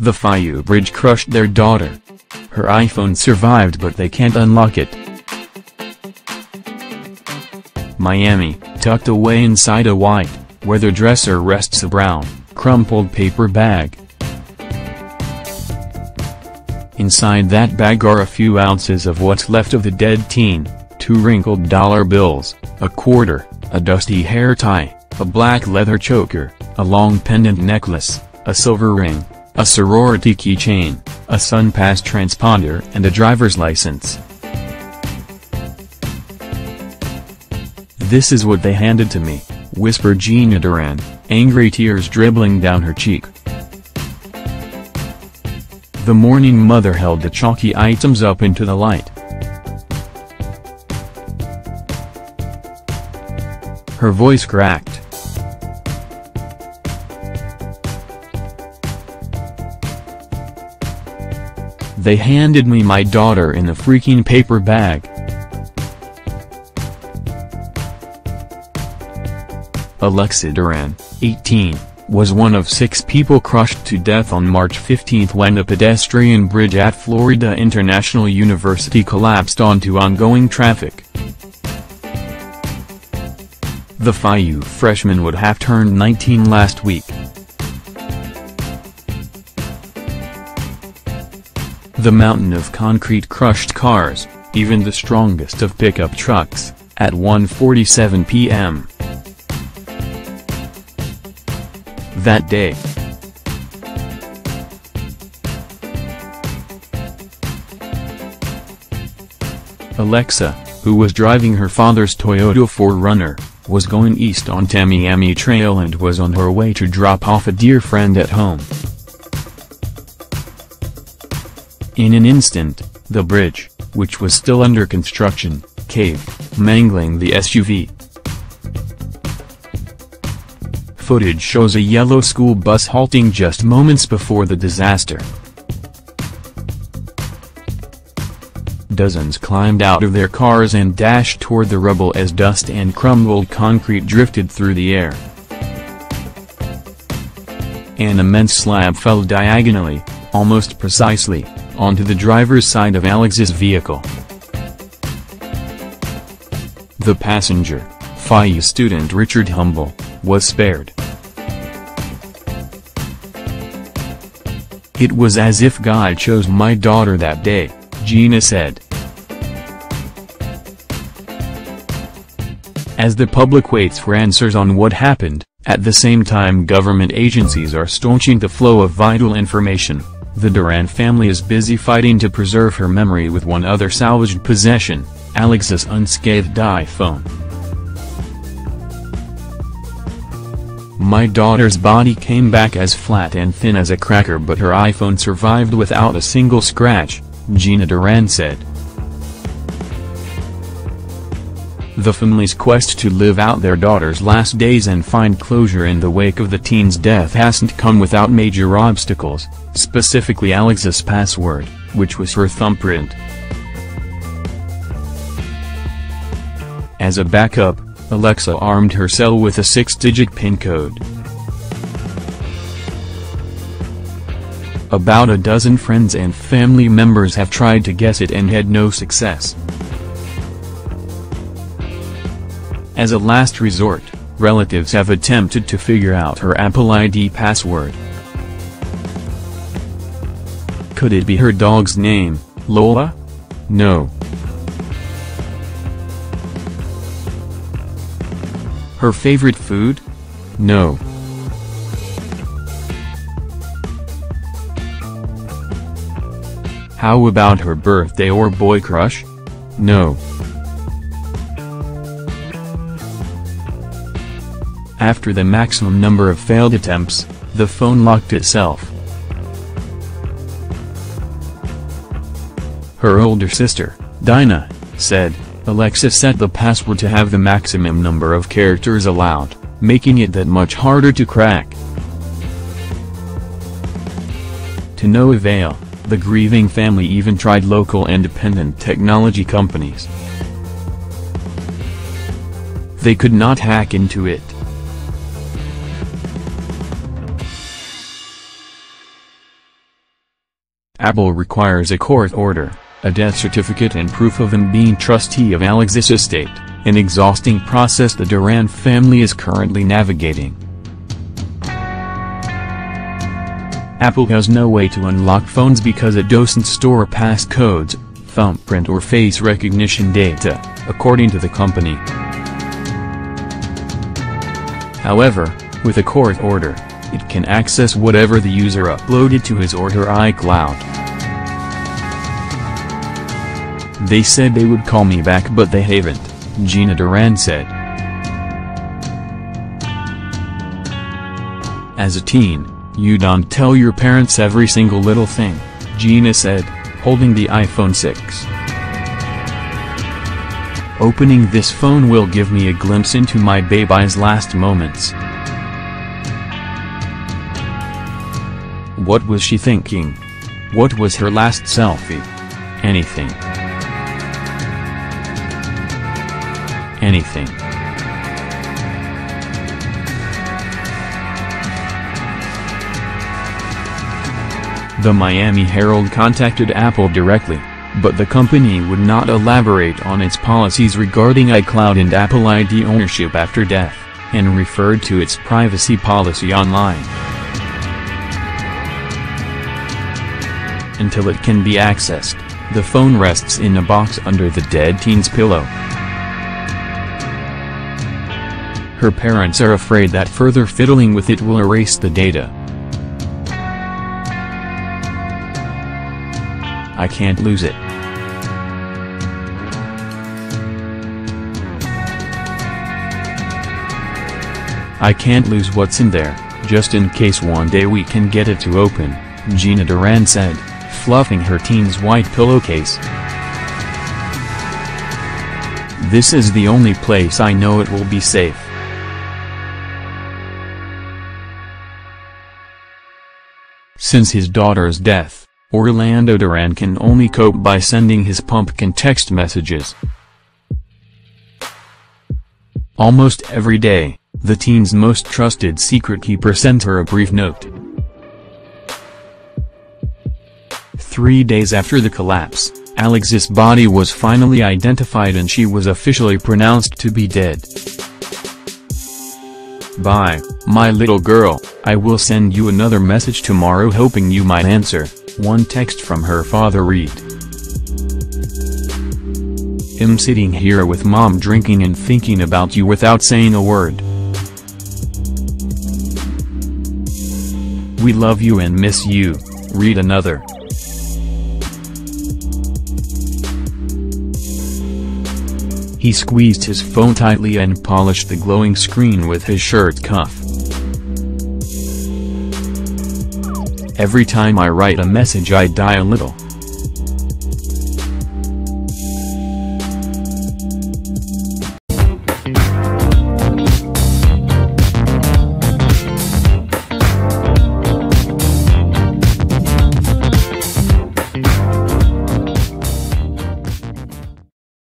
The FIU bridge crushed their daughter. Her iPhone survived but they can't unlock it. Miami, tucked away inside a white, weather dresser rests a brown, crumpled paper bag. Inside that bag are a few ounces of what's left of the dead teen, two wrinkled dollar bills, a quarter, a dusty hair tie, a black leather choker, a long pendant necklace, a silver ring, a sorority keychain, a SunPass transponder and a driver's license. This is what they handed to me, whispered Gina Duran, angry tears dribbling down her cheek. The mourning mother held the chalky items up into the light. Her voice cracked. They handed me my daughter in a freaking paper bag. Alexa Duran, 18, was one of six people crushed to death on March 15 when a pedestrian bridge at Florida International University collapsed onto ongoing traffic. The FIU freshman would have turned 19 last week. The mountain of concrete crushed cars, even the strongest of pickup trucks, at 1.47 p.m. that day. Alexa, who was driving her father's Toyota 4Runner, was going east on Tamiami Trail and was on her way to drop off a dear friend at home. In an instant, the bridge, which was still under construction, caved, mangling the SUV. Footage shows a yellow school bus halting just moments before the disaster. Dozens climbed out of their cars and dashed toward the rubble as dust and crumbled concrete drifted through the air. An immense slab fell diagonally, almost precisely, onto the driver's side of Alex's vehicle. The passenger, FIU student Richard Humble, was spared. It was as if God chose my daughter that day, Gina said. As the public waits for answers on what happened, at the same time government agencies are staunching the flow of vital information, the Duran family is busy fighting to preserve her memory with one other salvaged possession, Alex's unscathed iPhone. My daughter's body came back as flat and thin as a cracker but her iPhone survived without a single scratch, Gina Duran said. The family's quest to live out their daughter's last days and find closure in the wake of the teen's death hasn't come without major obstacles, specifically Alex's password, which was her thumbprint. As a backup, Alexa armed her cell with a six-digit PIN code. About a dozen friends and family members have tried to guess it and had no success. As a last resort, relatives have attempted to figure out her Apple ID password. Could it be her dog's name, Lola? No. Her favorite food? No. How about her birthday or boy crush? No. After the maximum number of failed attempts, the phone locked itself. Her older sister, Dinah, said, Alexa set the password to have the maximum number of characters allowed, making it that much harder to crack. To no avail, the grieving family even tried local independent technology companies. They could not hack into it. Apple requires a court order, a death certificate and proof of him being trustee of Alex's estate, an exhausting process the Duran family is currently navigating. Apple has no way to unlock phones because it doesn't store passcodes, thumbprint or face recognition data, according to the company. However, with a court order, it can access whatever the user uploaded to his or her iCloud. They said they would call me back but they haven't, Gina Duran said. As a teen, you don't tell your parents every single little thing, Gina said, holding the iPhone 6. Opening this phone will give me a glimpse into my baby's last moments. What was she thinking? What was her last selfie? Anything. Anything. The Miami Herald contacted Apple directly, but the company would not elaborate on its policies regarding iCloud and Apple ID ownership after death, and referred to its privacy policy online. Until it can be accessed, the phone rests in a box under the dead teen's pillow. Her parents are afraid that further fiddling with it will erase the data. I can't lose it. I can't lose what's in there, just in case one day we can get it to open, Gina Duran said, fluffing her teen's white pillowcase. This is the only place I know it will be safe. Since his daughter's death, Orlando Duran can only cope by sending his pumpkin text messages. Almost every day, the teen's most trusted secret keeper sent her a brief note. Three days after the collapse, Alex's body was finally identified and she was officially pronounced to be dead. Bye, my little girl, I will send you another message tomorrow hoping you might answer. One text from her father read. I'm sitting here with mom drinking and thinking about you without saying a word. We love you and miss you, read another. He squeezed his phone tightly and polished the glowing screen with his shirt cuff. Every time I write a message I die a little.